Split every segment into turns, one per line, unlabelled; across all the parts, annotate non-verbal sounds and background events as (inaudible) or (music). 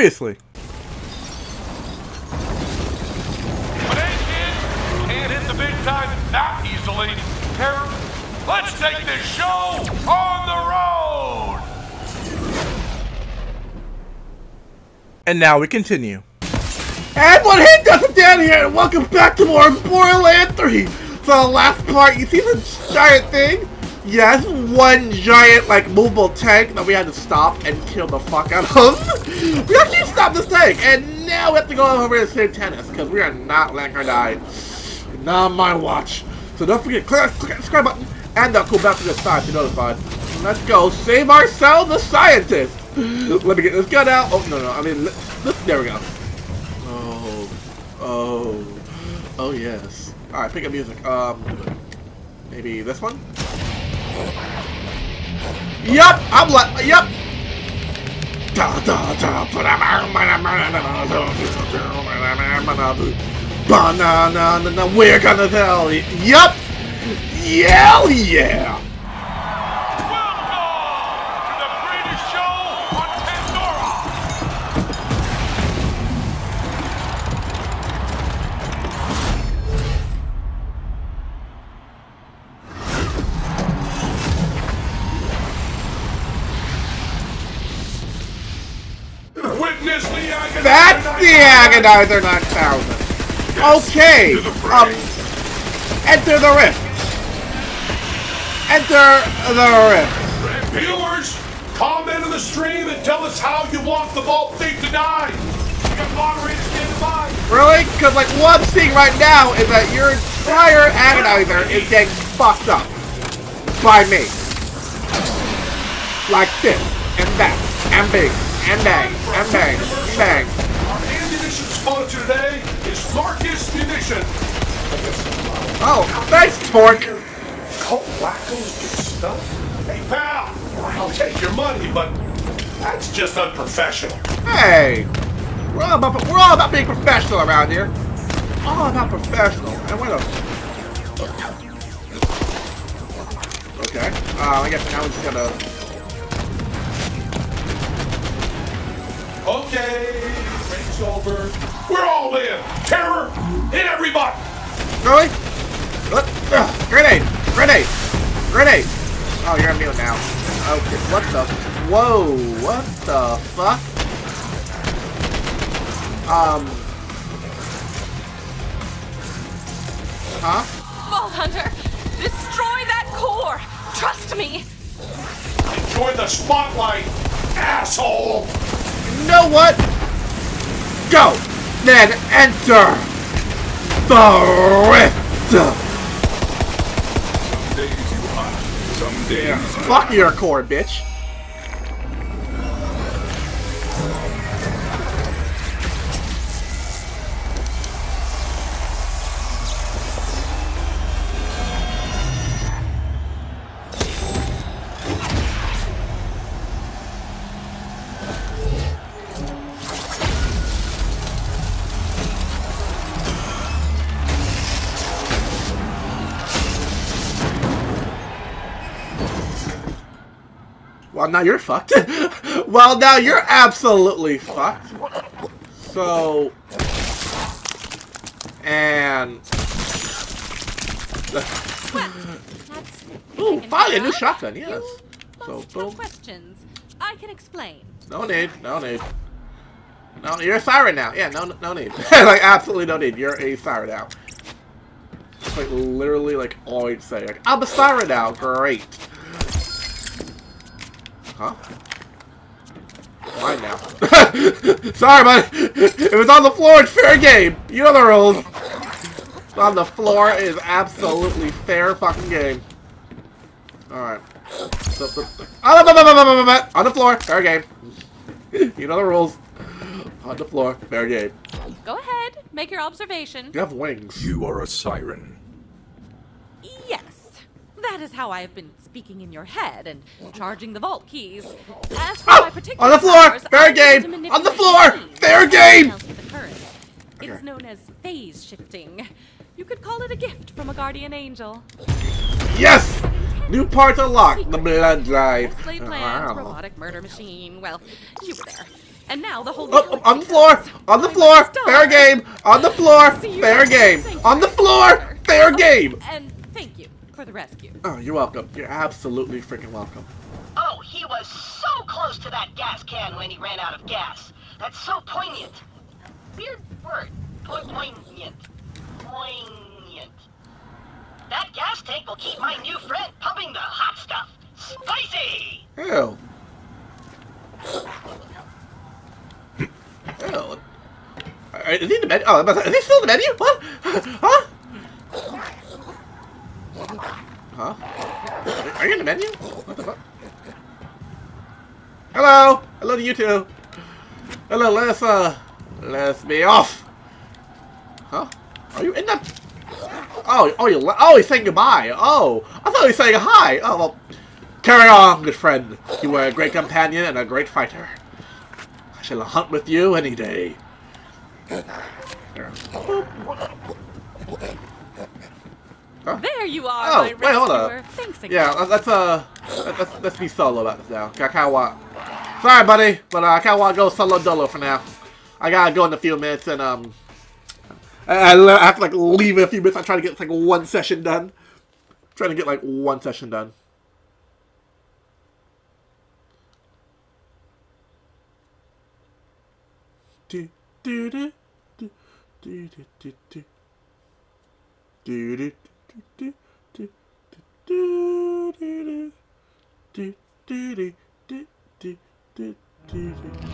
Seriously.
But hey, kid, can't hit the big time that easily. Terror, let's take this show on the road.
And now we continue.
And what hey Dustin Dan here, and welcome back to more Borderland 3! So the last part, you see the giant thing? Yes, one giant, like, movable tank that we had to stop and kill the fuck out of. (laughs) we actually stopped this tank, and now we have to go over to save Tannis, because we are not letting her die. Not on my watch. So don't forget, click that click that subscribe button, and that cool bell to the side to be notified. Let's go save ourselves the scientist! (gasps) Let me get this gun out. Oh, no, no, I mean, this, there we go. Oh, oh, oh yes. All right, pick up music. Um, maybe this one. Yup, I'm like, yup. Da, da, da, Banana, we're gonna tell. Yup. Hell yeah.
The
Agonizer 9000. Okay. Um, enter the rift. Enter the rift.
Viewers, comment on the stream and tell us how you want the Vault Thief to die. We got moderators standing by.
Really? Because, like, what I'm seeing right now is that your entire Agonizer is getting fucked up. By me. Like this, and that, and big, and bang, and bang, and bang.
Our ammunition sponsor today is Marcus Munition.
Oh, thanks, Torgue.
Cult wackos get stuff? Hey, pal, I'll take your money, but that's just unprofessional.
Hey, we're all about we're all about being professional around here. All about professional. And what a Okay. Uh, I guess now we're just gonna.
Okay, break's over. We're all in. Terror, hit everybody.
Really? What? Ugh, grenade! Grenade! Grenade! Oh, you're on immune now. Okay. What the? Whoa! What the fuck? Um. Huh?
Vault Hunter, destroy that core! Trust me!
Enjoy the spotlight, asshole.
You know what? Go! Then enter the rift!
Some days you hunt, some days
Fuck your core, bitch. Now you're fucked. (laughs) well, now you're absolutely fucked. So, and
Well, (laughs)
ooh, finally a new shotgun. Yes. So boom.
questions. I can explain.
No need. No need. No, you're a siren now. Yeah, no, no need. (laughs) like absolutely no need. You're a siren now. It's like literally like all you'd say. Like, I'm a siren now. Great. Huh? Mine now. (laughs) Sorry, bud. It was on the floor. It's fair game. You know the rules. It's on the floor is absolutely fair fucking game. Alright. So, so, On the floor. Fair game. You know the rules. On the floor. Fair game.
Go ahead, make your observation.
You have wings.
You are a siren.
Yes. That is how I have been speaking in your head and oh. charging the vault keys. Oh. As for
Oh,
my ah! particular
on the floor!
powers,
Fair game! On the floor!
keys
Fair game!
else with the current. It's known as phase shifting. You could call it a gift from a guardian angel.
Yes! New parts unlocked. The blood drive.
Slave ah. plans,
Wow.
robotic murder machine. Well, you were there. And now the whole
Oh, oh, on the floor! On the floor! Fair game! On the floor! Fair game! On the floor! Fair
Oh,
game!
And for the rescue.
Oh, you're welcome. You're absolutely freaking welcome.
Oh, he was so close to that gas can when he ran out of gas. That's so poignant. Weird word. Poignant. Poignant. That gas tank will keep my new friend pumping the hot stuff. Spicy!
Ew. Ew. Uh, Is he in the menu? Oh, I'm is he still in the menu? What? (laughs) Huh? Huh? Are you in the menu? What the fuck? Hello! Hello to you too. Hello, let's, uh, let's be off. Huh? Are you in the... Oh, oh, you, oh, he's saying goodbye. Oh, I thought he was saying hi. Oh, well, carry on, good friend. You were a great companion and a great fighter. I shall hunt with you any day. There.
There you are,
Oh,
my
wait, hold up.
Thanks again.
Yeah, let- let's uh, let- let's let's be solo about this now. I kind of want. Sorry, buddy, but uh, I kind of want to go solo dolo for now. I gotta go in a few minutes and um, I, I have to like leave in a few minutes. I'm trying to get like one session done. trying to get like one session done. Do do do do do do do do. Do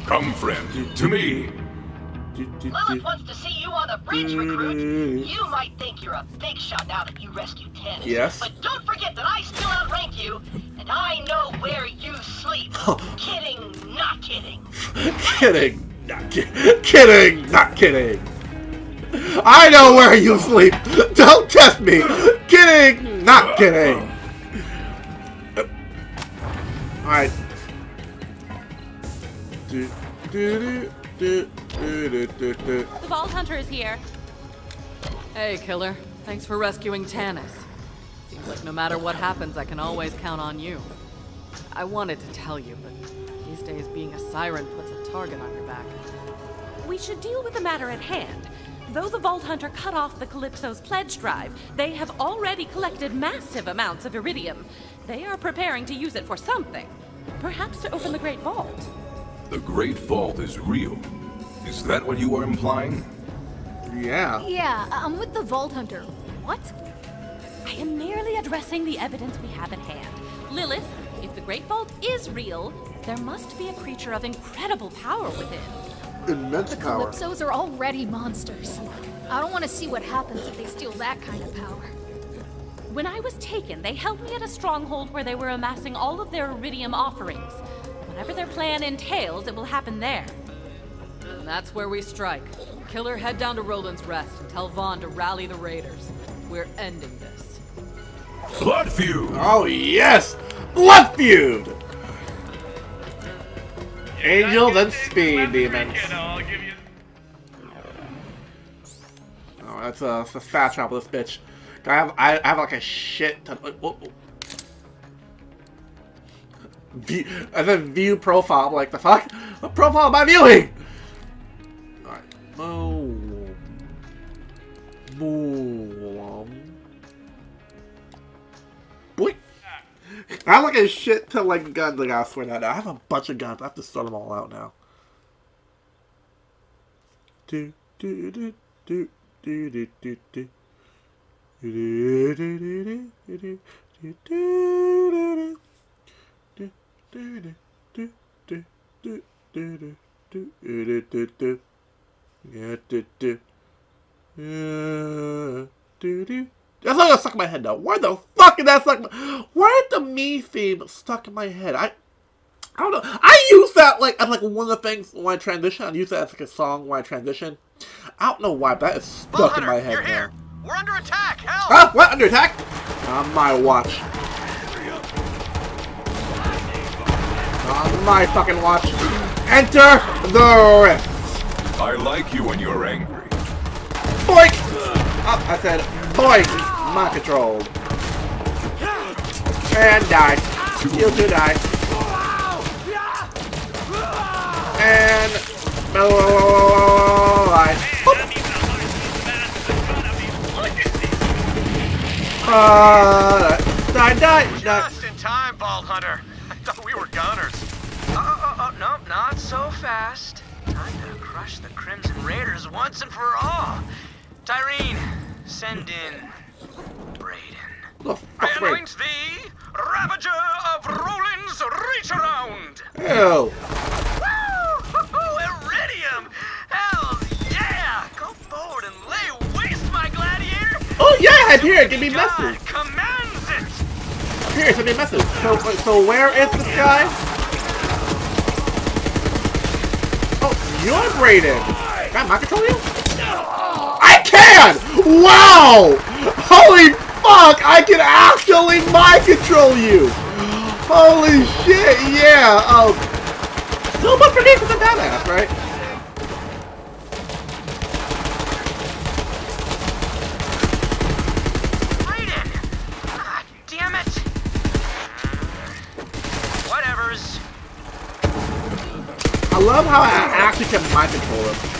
Come, friend, to me.
Lilith wants to see you on the bridge, recruit. You might think you're a big shot now that you rescued Tannis.
Yes.
But don't forget that I still outrank you, and I know where you sleep. kidding, not kidding. (laughs)
kidding, not ki kidding, not kidding. I know where you sleep. Don't test me. Kidding, not kidding. All right. Do do do do do do do.
The Vault Hunter is here.
Hey, Killer. Thanks for rescuing Tannis. Seems like no matter what happens, I can always count on you. I wanted to tell you, but these days being a siren puts a target on your back.
We should deal with the matter at hand. Though the Vault Hunter cut off the Calypso's pledge drive, they have already collected massive amounts of Eridium. They are preparing to use it for something. Perhaps to open the Great Vault.
The Great Vault is real. Is that what you are implying?
Yeah.
Yeah, I'm with the Vault Hunter. What?
I am merely addressing the evidence we have at hand. Lilith, if the Great Vault is real, there must be a creature of incredible power within.
Immense
The
power.
Calypsos are already monsters. I don't want to see what happens if they steal that kind of power.
When I was taken, they held me at a stronghold where they were amassing all of their Eridium offerings. Whatever their plan entails, it will happen there.
And that's where we strike. Killer, head down to Roland's Rest and tell Vaughn to rally the raiders. We're ending this.
Blood feud.
Oh yes! Blood feud! Angels and speed demons. Oh, that's a, that's a fat trap with this bitch. I have I have like a shit ton. oh, oh, oh. View, as a view profile, I'm like the fuck? What profile am I viewing? Alright. Boom. Boom. i'm like a shit to like guns. Like I swear that I have a bunch of guns. I have to sort them all out now. Do. That's not gonna stuck in my head now. Why the fuck is that stuck? in my- Why is the me theme stuck in my head? I, I don't know. I use that like as like one of the things when I transition. I use that as like a song when I transition. I don't know why, but that is stuck in my head
you're
now.
here. We're under attack. Help!
Huh? What? Under attack? On my watch. On my fucking watch. Enter the rift.
I like you when you're angry.
Boink! Oh, I said boink. Mind controlled. And die. You two die. And... Uh, die, die, die.
Just in time, Vault Hunter. (laughs) I thought we were gunners. Uh, uh, uh, oh, oh, oh, no, not so fast. Time to crush the Crimson Raiders once and for all. Tyreen, send in Brayden.
The
I
fuck, right?
anoint thee, Ravager of Roland's Reach Around.
Ew.
Woo! Eridium! Hell yeah! Go forward and lay waste, my gladiator!
Oh yeah, here, give me message.
commands it!
Here, send me a message. So, uh, so where is this guy? Oh, you're Brayden. Can I mind control you? I can! Wow! Holy fuck! I can actually mind control you! Holy shit, yeah! Oh, so much for me because I'm badass, right?
Ah, damn it! Whatever's.
I love how I actually can mind control him.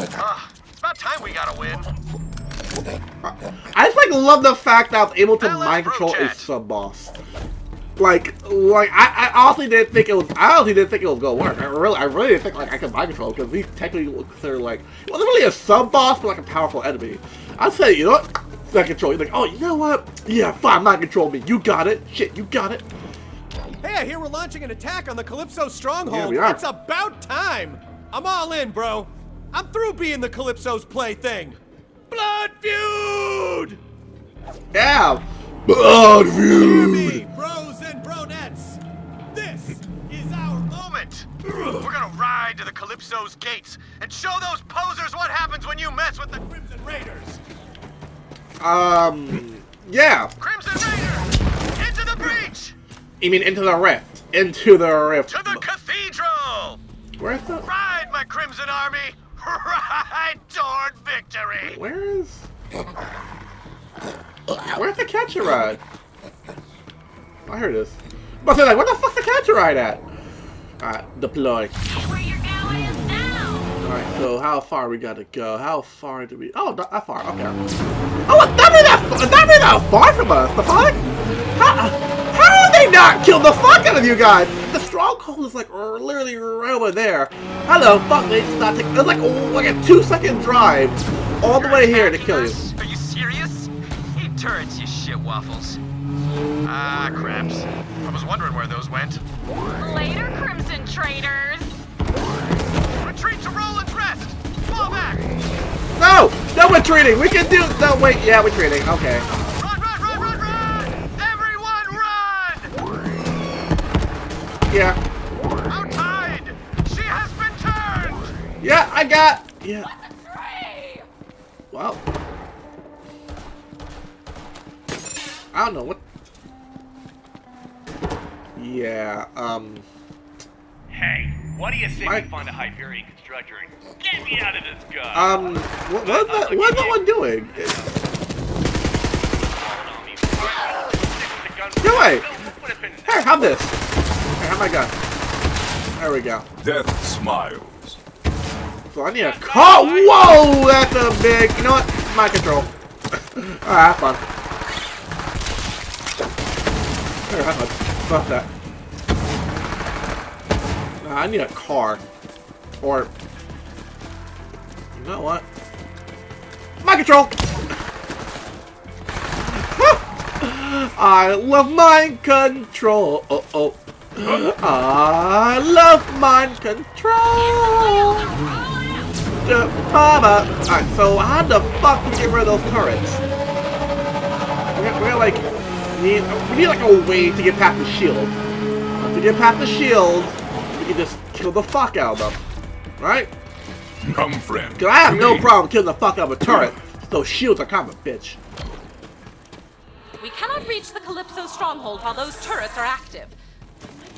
Ugh, it's about time we got a win.
I just like love the fact that I was able to
Now
mind control a sub boss. Like, like I, I honestly didn't think it was. I honestly didn't think it was gonna work. I really, I really didn't think like I could mind control because we technically were considered like it wasn't really a sub boss, but like a powerful enemy. I say, you know what? Mind control. You're like, oh, you know what? Yeah, fine, mind control me. You got it. Shit, you got it.
Hey, I hear we're launching an attack on the Calypso stronghold.
Yeah, we are.
It's about time. I'm all in, bro. I'm through being the Calypso's plaything. Blood feud!
Yeah. Blood
Hear
feud.
me, bros and bronettes. This is our
Moment! We're gonna ride to the Calypso's gates and show those posers what happens when you mess with the
Crimson Raiders.
Um. Yeah.
Crimson Raiders! Into the breach!
You mean into the rift? Into the rift.
To the cathedral!
Where's the?
Ride, my Crimson Army! Ride toward victory!
Where is? Where's the Catch-A-Ride? Oh, I heard this. But they're like, where the fuck's the Catch-A-Ride at? Alright, deploy.
Where you're going now.
Alright, so how far we gotta go? How far do we? Oh, not that far. Okay. Oh, that ain't that far. That ain't that far from us. The fuck? How? How did they not kill the fuck out of you guys? The stronghold is like literally right over there. How the fuck they just not take? It's like oh, like a two second drive all the way here to kill you.
Are you serious? Eat turrets, you shit waffles. Ah, craps. I was wondering where those went.
Later, Crimson Traders.
Retreat to Roland's Rest! Fall back!
No! No retreating! We can do no wait, yeah, we're retreating. Okay. Yeah.
Outside! She has been turned!
Yeah, I got Yeah. Wow. I don't know what Yeah, um
Hey, what do you say
Mike-
we find a Hyperion constructor and get me out of this gun?
um what what is that what is that one doing? Go away! Here, have this. Have my gun. There we go.
Death smiles.
So I need a car. Whoa, that's a big. You know what? My control. Alright, have fun. Here, have fun. Fuck that. Nah, I need a car. Or. You know what? My control! (laughs) I love mind control. Oh, oh. I love mind control. Mama. Alright, so how the fuck do we get rid of those turrets? We're, we're like, need, we need like a way to get past the shield. To get past the shield, we can just kill the fuck out of them. Right?
Come, friend.
Cause I have no
me.
problem killing the fuck out of a turret. Those shields are kind of a bitch.
We cannot reach the Calypso stronghold while those turrets are active.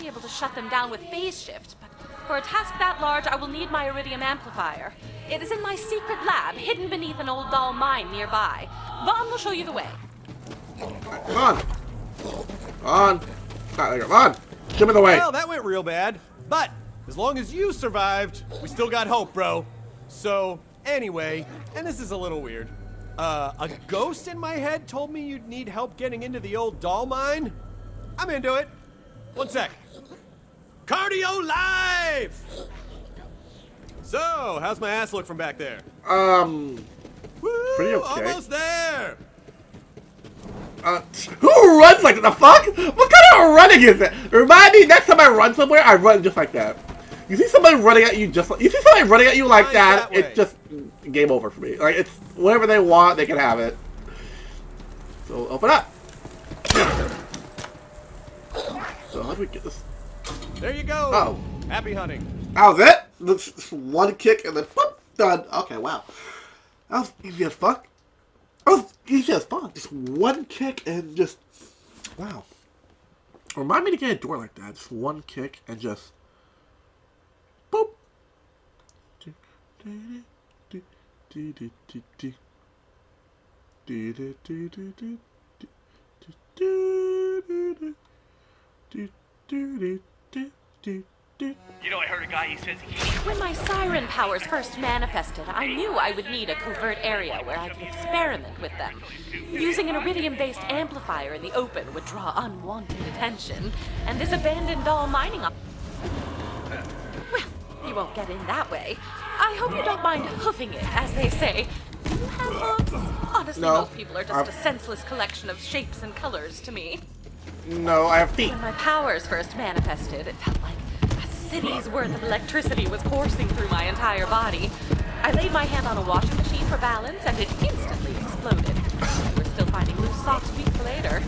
I might be able to shut them down with phase shift, but for a task that large, I will need my Eridium amplifier. It is in my secret lab, hidden beneath an old Dahl mine nearby. Vaughn will show you the way.
Come on. Come on. Alright, come on. Show me the way.
Well, that went real bad. But as long as you survived, we still got hope, bro. So, anyway, and this is a little weird. Uh, a ghost in my head told me you'd need help getting into the old Dahl mine. I'm into it. One sec. Cardio live! So, how's my ass look from back there?
Um,
Woo,
pretty okay.
Almost there!
Uh, (laughs) who runs like? The fuck? What kind of running is that? Remind me, next time I run somewhere, I run just like that. You see somebody running at you just like, you see somebody running at you like that,
that
it's just game over for me. Like, it's whatever they want, they can have it. So, open up. So, how do we get this?
There you go.
Oh.
Happy hunting.
That was it? This- this one kick and then, boop, done. Okay, wow. That was easy as fuck. That was easy as fuck. Just one kick and just, wow. Remind me to get a door like that. Just one kick and just, boop.
You know, I heard a guy, he says he
When my siren powers first manifested, I knew I would need a covert area where I could experiment with them. Using an Eridium-based amplifier in the open would draw unwanted attention, and this abandoned Dahl mining op- Well, you won't get in that way. I hope you don't mind hoofing it, as they say. Do you have hooves? Honestly,
No.
most people are just
I've-
a senseless collection of shapes and colors to me.
No, I have feet.
When my powers first manifested, it felt like a city's worth of electricity was coursing through my entire body. I laid my hand on a washing machine for balance, and it instantly exploded. We're still finding loose socks weeks later.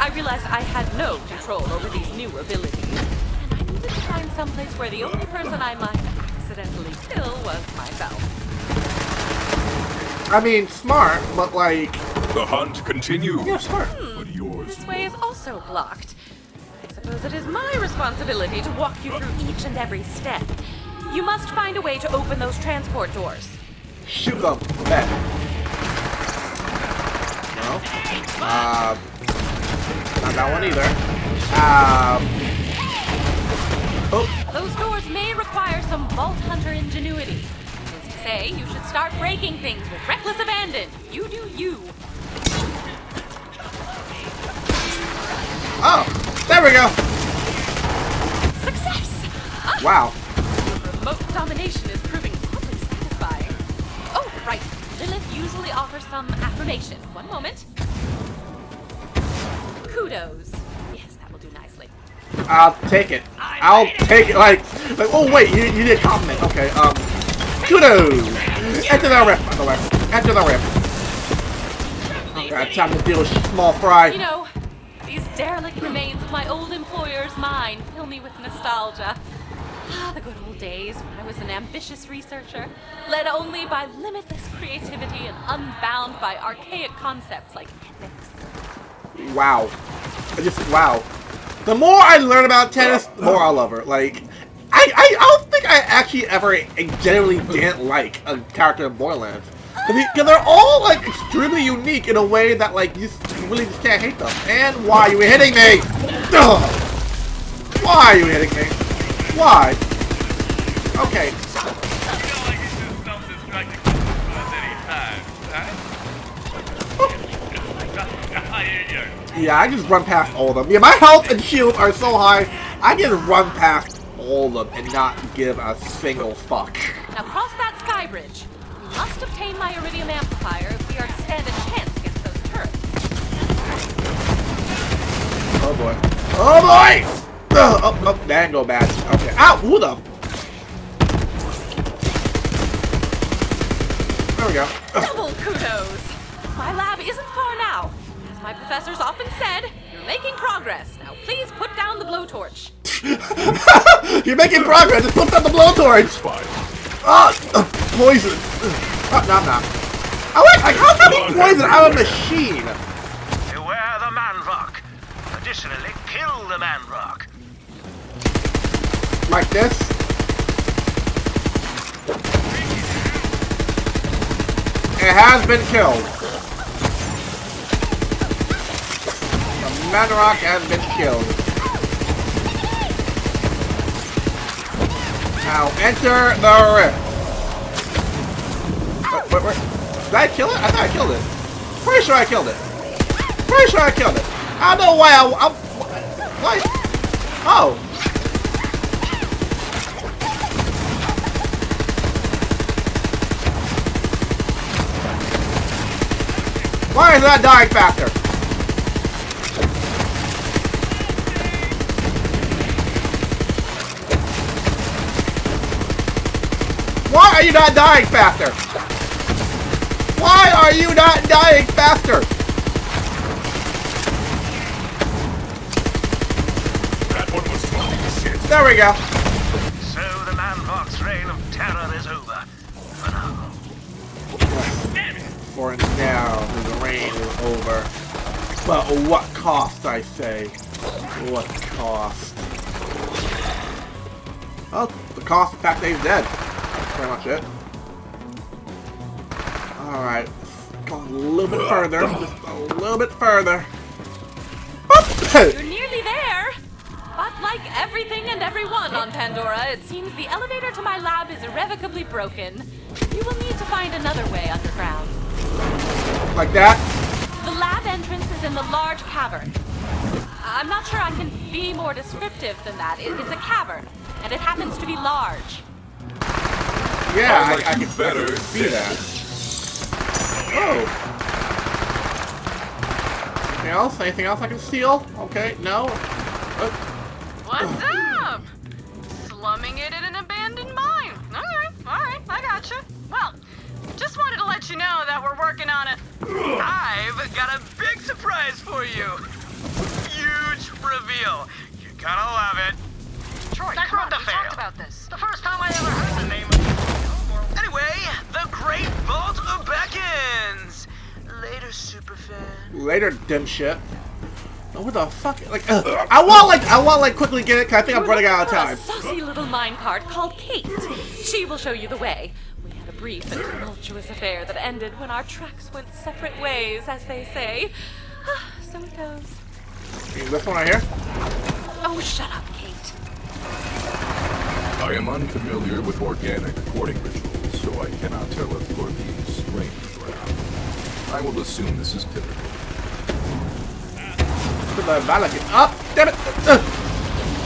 I realized I had no control over these new abilities, and I needed to find someplace where the only person I might accidentally kill was myself.
I mean, smart, but like,
The hunt continues.
yeah, smart. Hmm.
But yours
This way is also blocked. I suppose it is my responsibility to walk you through each and every step. You must find a way to open those transport doors.
Shoot them. Bet. No. Uh, not that one either. Um. Oh,
Those doors may require some Vault Hunter ingenuity. That is to say, you should start breaking things with reckless abandon. You do you.
Oh, there we go.
Success! Ah,
Wow.
remote domination is proving oddly satisfying. Oh, right. Lilith usually offers some affirmation. One moment. Kudos. Yes, that will do nicely.
I'll take it. I'll take it. Like, like. Oh wait, you, you did a compliment. Okay. Um. Kudos. Enter the rift, by the way. Enter the rift. Okay, time to deal with small fry.
You know, these derelict remains of my old employer's mine fill me with nostalgia. Ah, the good old days when I was an ambitious researcher, led only by limitless creativity and unbound by archaic concepts like ethics.
Wow. I just wow. The more I learn about Tannis, the more I love her. Like, I, I, I don't think I actually ever genuinely didn't like a character in Borderlands. Because they're all, like, extremely unique in a way that, like, you really just can't hate them. And why are you hitting me? Ugh. Why are you hitting me? Why? Okay.
You know, I can do self-destructing at any time, right? (laughs)
Yeah, I just run past all of them. Yeah, my health and shield are so high, I can run past all of them and not give a single fuck.
Now cross that sky bridge. We must obtain my Eridium amplifier if we are to stand a chance against those turrets.
Oh boy. Oh boy! Ugh, oh, oh, that go bad. Okay. Ow! Who the? There we go. Uh.
Double kudos! My lab isn't far now. As my professors often said, you're making progress. Now please put down the blowtorch. (laughs)
You're making progress. Just put down the blowtorch.
fine.
Ah, uh, poison. Oh, no, no. I like, like, how can he poison out of a machine?
Beware the Manrock. Additionally, kill the Manrock.
Like this? It has been killed. The Manrock has been killed. Now enter the rift. Wait, wait, wait. Did I kill it? I thought I killed it. Pretty sure I killed it. Pretty sure I killed it. I don't know why I. I why? Oh. Why is that dying faster? Are you not dying faster? Why are you not dying faster?
That one was fucking shit.
There we go.
So the Manvox reign of terror is over. For now.
For now, the reign is over. But at what cost, I say? What cost? Well, the cost of the fact that he's dead. Pretty much it. Alright. Go a little bit further. Just a little bit further.
You're nearly there! But like everything and everyone on Pandora, it seems the elevator to my lab is irrevocably broken. You will need to find another way underground.
like that.
The lab entrance is in the large cavern. I'm not sure I can be more descriptive than that. It- it's a cavern, and it happens to be large.
Yeah,
I
I,
like
I
you
can
better
see that. Oh. Anything else? Anything else I can steal? Okay, no. Uh,
What's up? Slumming it in an abandoned mine. Okay, alright, I gotcha. Well, just wanted to let you know that we're working on it.
I've got a big surprise for you. Huge reveal. You're gonna love it.
Troy,
That
come on,
road to
we
fail.
talked about this.
The first time I ever heard the name of Anyway, the Great Vault beckons. Later, superfan.
later, dim shit. Oh, what the fuck? Like, uh, I want like, I want like quickly get it. Cause I think I'm running out of time.
for A saucy little minecart called Kate. She will show you the way. We had a brief and tumultuous affair that ended when our tracks went separate ways, as they say. so it goes.
This one right here.
Oh, shut up, Kate.
I am unfamiliar with organic courting rituals, so I cannot tell if you're being strange around. I will assume this is typical.
Put the mannequin up. Damn it.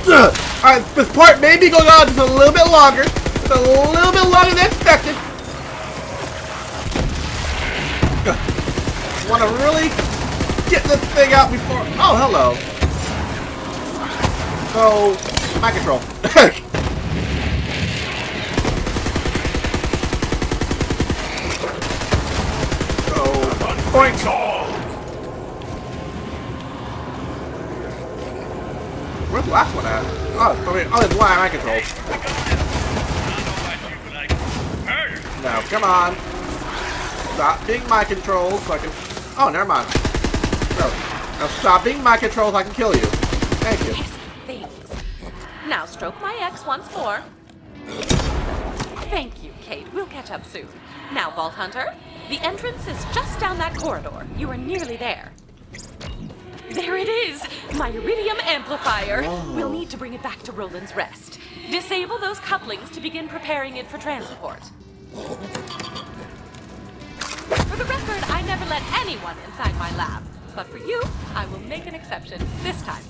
Alright, this part may be going on just a little bit longer. Just a little bit longer than expected. Want to really get this thing out before. Oh, hello. So, my control. (laughs) so, point. Where's the last one at? Oh, so wait, oh, it's one I control. No, come on. Stop being my control so I can. Oh, never mind. No. Now stop being my control so I can kill you. Thank you.
Thanks. Now stroke my ex once more. Thank you, Kate. We'll catch up soon. Now, Vault Hunter, the entrance is just down that corridor. You are nearly there. There it is! My Eridium amplifier. We'll need to bring it back to Roland's Rest. Disable those couplings to begin preparing it for transport. For the record, I never let anyone inside my lab. But for you, I will make an exception this time.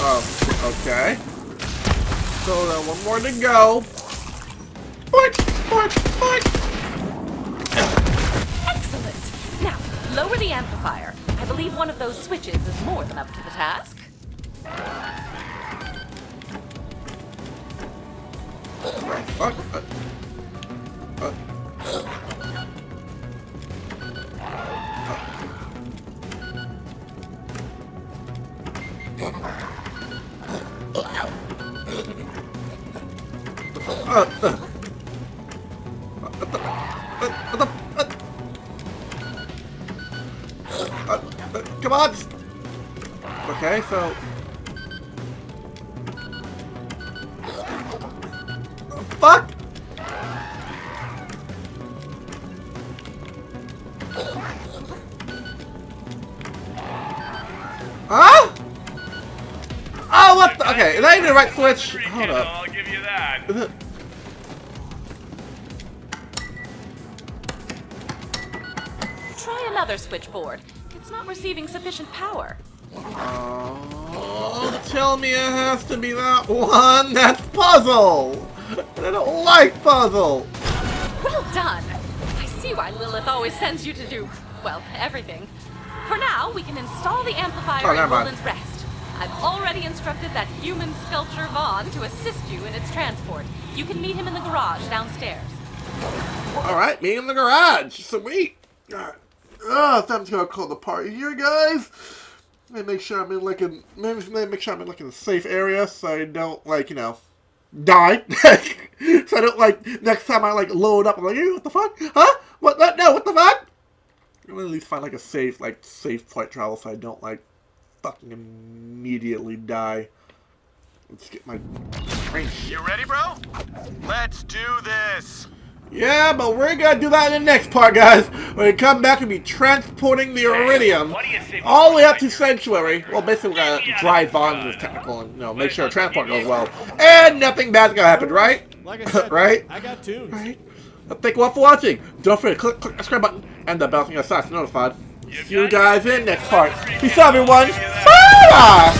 Um, okay. So then one more to go.
Excellent. Now, lower the amplifier. I believe one of those switches is more than up to the task.
Right switch? Hold up.
I'll give you that.
Is it?
Try another switchboard. It's not receiving sufficient power.
Oh, tell me it has to be that one. That's puzzle. I don't like puzzle.
Well done! I see why Lilith always sends you to do, well, everything. For now, we can install the amplifier
Oh,
in. Roland's Rest. I've already instructed that human sculpture Vaughn to assist you in its transport. You can meet him in the garage downstairs.
All right, me in the garage. Sweet. All right. Oh, time to call the party here, guys. Let me make sure I'm in like a make sure I'm in like a safe area so I don't like you know die. (laughs) so I don't like next time I like load up. I'm like, hey, what the fuck? Huh? What? No, what the fuck? I'm gonna at least find like a safe like safe flight travel so I don't like fucking immediately die. Let's get my train.
You ready, bro? Let's do this.
Yeah, but we're gonna do that in the next part, guys. When we come back and be transporting the Eridium
what do you say we
all the way up to Sanctuary. Well, basically, we're gonna drive on this technical and you know make sure the transport goes well, and nothing bad's gonna happen, right?
Like I (laughs) said,
right?
I got tunes.
Right. Thank you all for watching. Don't forget to click, click the subscribe button and the bell so you're fast notified. See you guys in next part. Peace out, everyone. Bye.